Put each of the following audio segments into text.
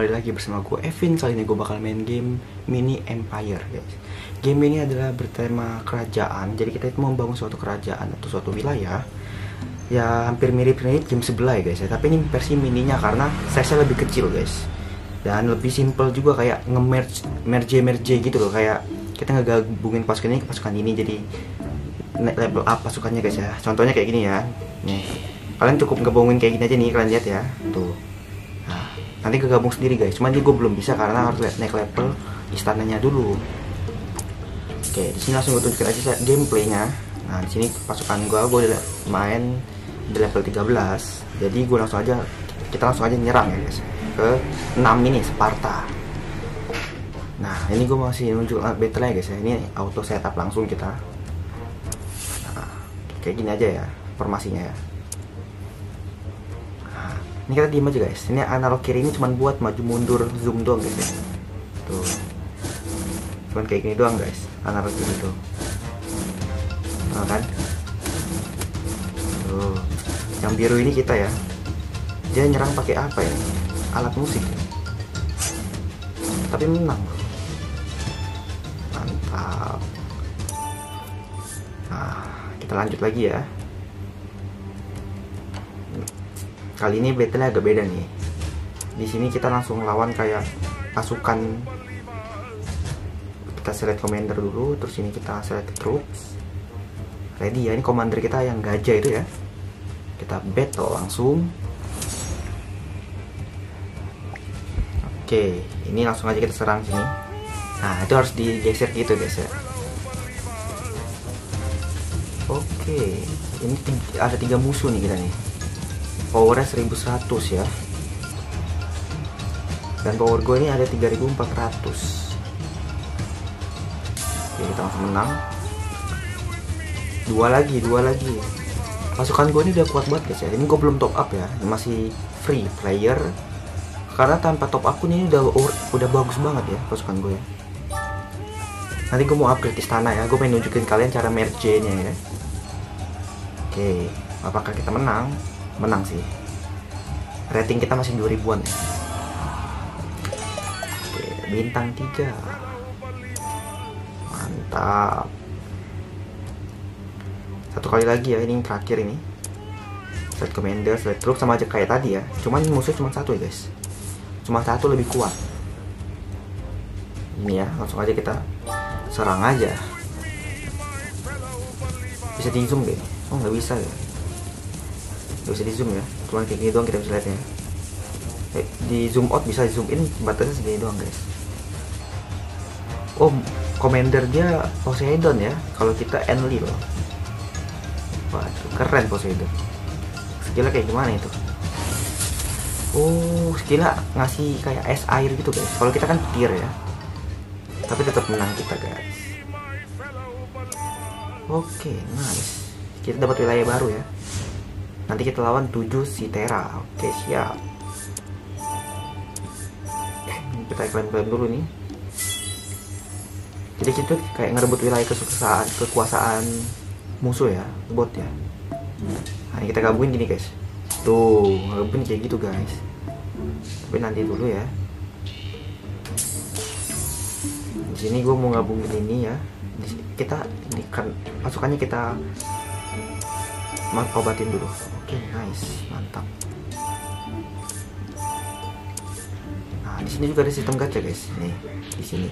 kembali lagi bersama gue Evin. Kali ini gue bakal main game Mini Empire guys. Game ini adalah bertema kerajaan. Jadi kita itu membangun suatu kerajaan atau suatu wilayah Ya hampir mirip-mirip game sebelah ya guys. Ya Tapi ini versi mininya karena size-nya lebih kecil guys. Dan lebih simple juga kayak nge-merge merge-merge gitu loh. Kayak kita ngegabungin pasukan ini ke pasukan ini Jadi level up pasukannya guys ya. Contohnya kayak gini ya. Nih Kalian cukup ngegabungin kayak gini aja nih kalian lihat ya. Tuh nanti kegabung sendiri guys. Cuman ini gue belum bisa karena harus naik level istananya dulu. Oke di sini langsung gue tunjukin aja gameplaynya. Nah di sini pasukan gue gue main di level 13 jadi gue langsung aja kita langsung aja nyerang ya guys. Ke 6 ini Sparta. Nah ini gue masih nunjuk battle ya guys ya. Ini auto setup langsung kita. Nah, kayak gini aja ya formasinya ya ini kita diem aja guys. Ini analog kiri ini cuma buat maju mundur zoom doang ya. tuh. Cuman kayak gini doang guys analog kiri tuh. Nah, kan? Tuh. Yang biru ini kita ya. Dia nyerang pakai apa ya? Alat musik. Tapi menang. Mantap. Nah kita lanjut lagi ya kali ini battle agak beda nih. Di sini kita langsung lawan kayak pasukan. Kita select commander dulu terus ini kita select troops. Ready ya ini commander kita yang gajah itu ya. Kita battle langsung. Oke ini langsung aja kita serang sini. Nah itu harus digeser gitu guys ya. Oke ini ada tiga musuh nih kita nih powernya 1100 ya. Dan power gue ini ada 3400 oke kita langsung menang. Dua lagi dua lagi. Pasukan gue ini udah kuat banget guys ya. Ini gue belum top up ya. Masih free player. Karena tanpa top up ini udah udah bagus banget ya pasukan gue ya. Nanti gue mau upgrade istana ya. Gue pengen nunjukin kalian cara merge nya ya. Oke apakah kita menang menang sih. Rating kita masih 2000an ya Oke, bintang 3 mantap. Satu kali lagi ya ini yang terakhir ini. Set commander set troop sama aja kayak tadi ya. Cuman musuh cuma satu ya guys. Cuma satu lebih kuat. Ini ya langsung aja kita serang aja. Bisa di zoom deh. Oh nggak bisa ya Gak bisa di zoom ya. Cuma kayak gini doang kita bisa lihatnya eh, di zoom out bisa zoom in batasnya segini doang guys. Oh commander dia Poseidon ya. Kalau kita Enli loh waduh keren Poseidon. Skillnya kayak gimana itu? Oh skillnya ngasih kayak es air gitu guys. Kalau kita kan petir ya. Tapi tetap menang kita guys. Oke okay, nice. Kita dapat wilayah baru ya nanti kita lawan 7 si Tera. Oke siap. Kita klaim-klaim dulu nih. Jadi kita kayak ngerebut wilayah kekuasaan kekuasaan musuh ya bot ya. Nah kita gabungin gini guys. Tuh gabungin kayak gitu guys. Tapi nanti dulu ya. Di sini gue mau gabungin ini ya. Kita ini kan pasukannya kita obatin dulu Oke, nice, mantap. Nah, di sini juga ada sistem gacha, guys. Nih, di sini.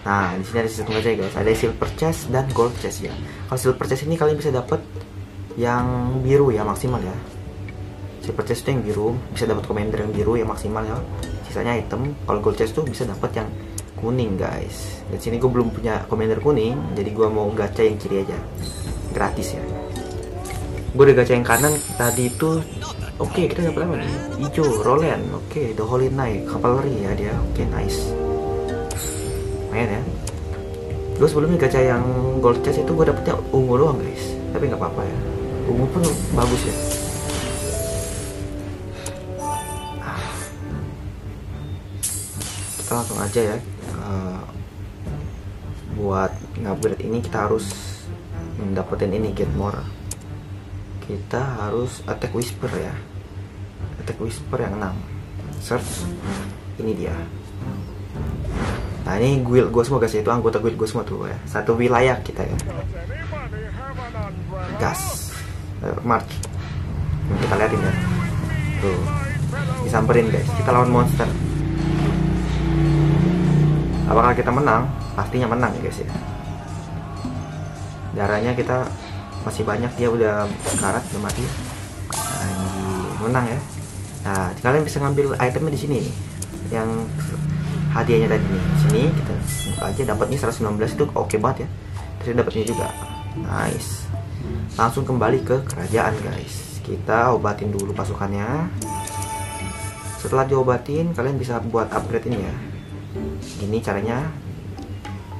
Nah, di sini ada sistem gacha, guys. Ada silver chest dan gold chest ya. Kalau silver chest ini kalian bisa dapat yang biru ya, maksimal ya. Silver chest itu yang biru, bisa dapat commander yang biru yang maksimal ya. Sisanya item. Kalau gold chest tuh bisa dapat yang kuning, guys. Di sini gue belum punya commander kuning, jadi gue mau gacha yang kiri aja. Gratis ya gue udah gacha yang kanan tadi itu oke okay, kita dapat apa nih? Hijau Roland oke okay, The Holy Knight cavalry ya dia oke okay, nice. Main ya. Gue sebelumnya gacha yang gold chest itu gue dapetnya ungu doang guys. Tapi nggak apa-apa ya. Ungu pun bagus ya. Kita langsung aja ya. Uh, buat ngupgrade ini kita harus dapetin ini get more kita harus attack whisper ya. Attack whisper yang 6 search. Ini dia. Nah ini guild gue semua guys. Itu anggota guild gue semua tuh ya. Satu wilayah kita ya. Gas. Ayo, march. Ini kita liatin ya. Tuh. Disamperin guys. Kita lawan monster. Apakah kita menang? Pastinya menang ya guys ya. Darahnya kita masih banyak dia udah karat udah mati. Nah, ini menang ya. Nah kalian bisa ngambil itemnya di sini yang hadiahnya tadi nih. Sini kita buka aja dapatnya 119 itu oke banget ya. Terus dapatnya juga. Nice. Langsung kembali ke kerajaan guys. Kita obatin dulu pasukannya. Setelah diobatin kalian bisa buat upgrade ini ya. Ini caranya.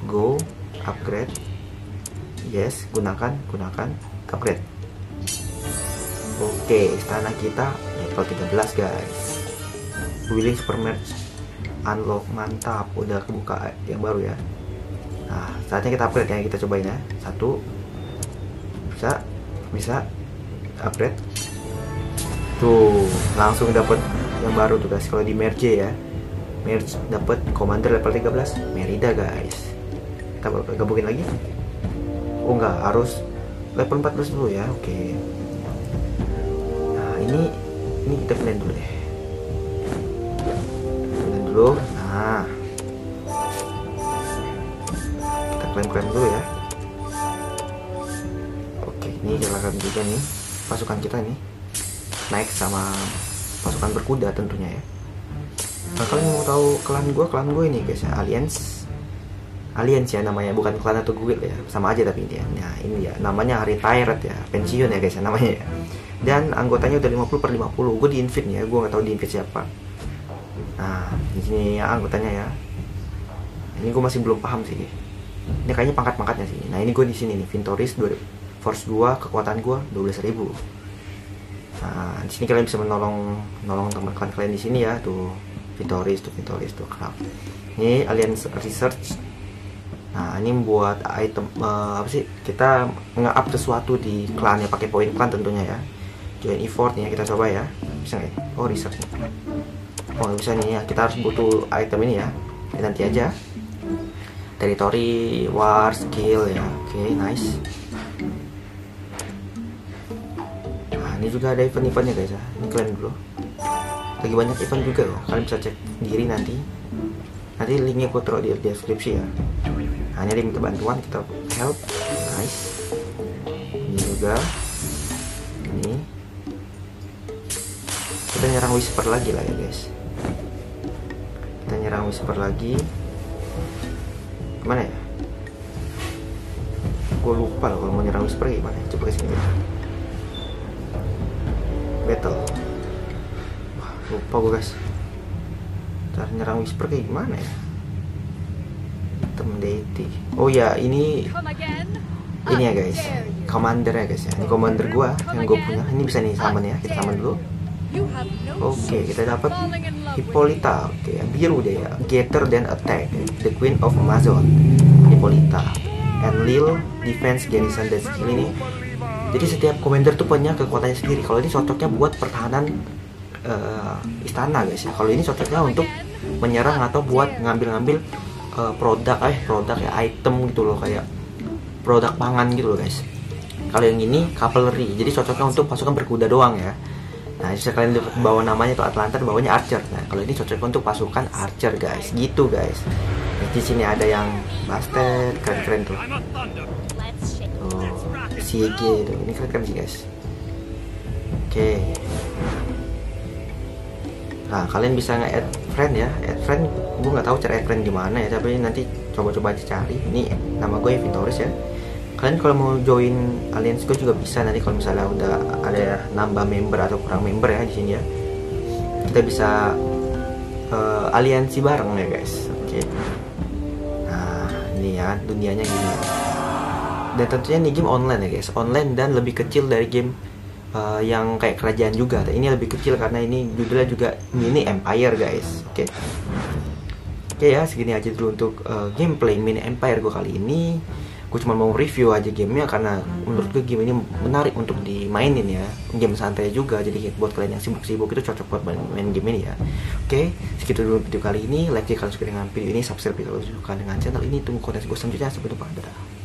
Go upgrade yes gunakan gunakan upgrade. Oke istana kita level 13 guys. Willing super merge unlock mantap. Udah kebuka yang baru ya. Nah saatnya kita upgrade ya. Kita cobain ya. Satu. Bisa bisa. Upgrade. Tuh langsung dapat yang baru tuh guys. Kalau di merge ya. Merge dapat commander level 13 Merida guys. Kita gabungin lagi oh enggak harus level 14 dulu ya oke. Nah ini ini kita plan dulu deh. Plan dulu nah. Kita klaim-klaim dulu ya. Oke ini jalankan juga nih pasukan kita nih. Naik sama pasukan berkuda tentunya ya. Nah kalian mau tahu klan gue klan gue ini guys ya. Alliance Alliance ya namanya bukan klan atau guild ya sama aja tapi dia nah ini ya namanya retired ya pensiun ya guys ya namanya ya. Dan anggotanya udah 50 per 50 gue di invite ya gue nggak tahu di invite siapa. Nah di sini ya anggotanya ya. Ini gue masih belum paham sih. Ini kayaknya pangkat-pangkatnya sih. Nah ini gue di sini nih Vintoris force 2 kekuatan gue 12.000 nah di sini kalian bisa menolong nolong teman kalian di sini ya tuh. Vintoris tuh Vintoris tuh craft ini Alliance Research nah ini buat item uh, apa sih kita nge-up sesuatu di klan ya pakai poin klan tentunya ya. Join effort nih ya kita coba ya. Bisa nggak ya? oh research oh nggak bisa nih ya. Kita harus butuh item ini ya. Ini nanti aja. Territory war skill ya. Oke okay, nice. Nah ini juga ada event-eventnya guys ya. Ini kalian dulu. Lagi banyak event juga ya kalian bisa cek diri nanti. Nanti linknya aku taruh di deskripsi ya hanya diminta bantuan kita help. Nice. Ini juga. Ini. Kita nyerang whisper lagi lah ya guys. Kita nyerang whisper lagi. Ke mana ya? Gue lupa loh kalau mau nyerang whisper gimana. Coba ke sini ya. battle. Wah, lupa gue guys. Cara nyerang whisper kayak gimana ya item deity oh ya ini ini ya guys commander ya guys ya. Ini commander gua yang gue punya. ini bisa nih sama ya kita sama dulu. oke kita dapat Hippolyta oke biru deh ya. Gator dan Attack the Queen of Amazon. Hippolyta and Lil Defense Garrison dan skill ini. Jadi setiap commander tuh punya kekuatannya sendiri. Kalau ini cocoknya buat pertahanan uh, istana guys ya. Kalau ini cocoknya untuk menyerang atau buat ngambil-ngambil uh, produk eh produk ya item gitu loh kayak produk pangan gitu loh guys. Kalau yang ini cavalry jadi cocoknya untuk pasukan berkuda doang ya. Nah bisa kalian bawa namanya tuh Atlanta bawanya Archer. Nah kalau ini cocok untuk pasukan Archer guys. Gitu guys. Nah, di sini ada yang Bastet keren-keren tuh. Oh CG tuh. Ini keren-keren sih guys. Oke. okay. Nah kalian bisa nge-add friend ya. Add friend gue nggak tahu cara add friend gimana ya tapi nanti coba-coba aja cari. Ini nama gue Vintoris ya. Kalian kalau mau join alliance gue juga bisa nanti kalau misalnya udah ada nambah member atau kurang member ya di sini ya. Kita bisa uh, aliansi bareng ya guys. Oke. Okay. nah ini ya dunianya gini. Dan tentunya ini game online ya guys. Online dan lebih kecil dari game uh, yang kayak kerajaan juga. Ini lebih kecil karena ini judulnya juga mini empire guys. Oke. Okay. oke okay ya segini aja dulu untuk uh, gameplay mini empire gue kali ini. Gue cuma mau review aja gamenya karena menurut gue game ini menarik untuk dimainin ya. Game santai juga jadi buat kalian yang sibuk-sibuk itu cocok buat main, main game ini ya. Oke segitu dulu video kali ini. Like jika kalian suka dengan video ini subscribe kalau suka dengan channel ini. Tunggu konten gue selanjutnya. Sampai jumpa. Dadah